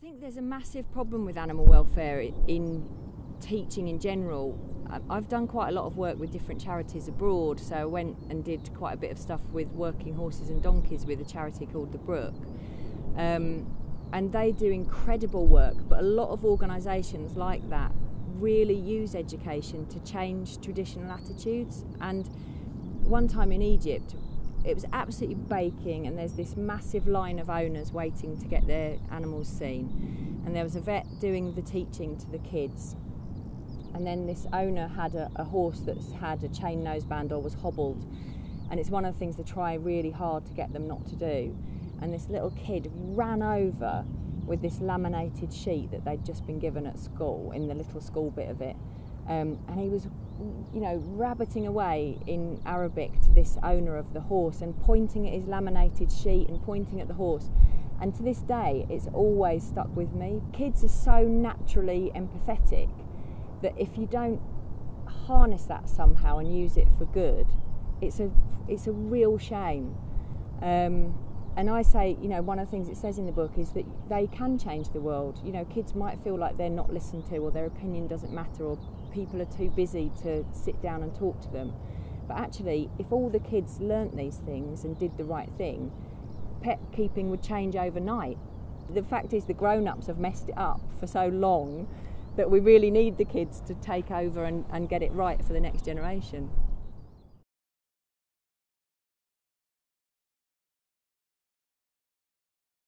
think there's a massive problem with animal welfare in teaching in general. I've done quite a lot of work with different charities abroad, so I went and did quite a bit of stuff with working horses and donkeys with a charity called The Brooke. Um, and they do incredible work, but a lot of organisations like that really use education to change traditional attitudes. And one time in Egypt, it was absolutely baking, and there's this massive line of owners waiting to get their animals seen. And there was a vet doing the teaching to the kids. And then this owner had a, a horse that's had a chain noseband or was hobbled. And it's one of the things they try really hard to get them not to do. And this little kid ran over with this laminated sheet that they'd just been given at school, in the little school bit of it. Um, and he was you know, rabbiting away in Arabic to this owner of the horse and pointing at his laminated sheet and pointing at the horse. And to this day, it's always stuck with me. Kids are so naturally empathetic that if you don't harness that somehow and use it for good, it's a it's a real shame. Um, and I say, you know, one of the things it says in the book is that they can change the world. You know, kids might feel like they're not listened to or their opinion doesn't matter or people are too busy to sit down and talk to them. But actually, if all the kids learnt these things and did the right thing, pet keeping would change overnight. The fact is, the grown ups have messed it up for so long that we really need the kids to take over and, and get it right for the next generation.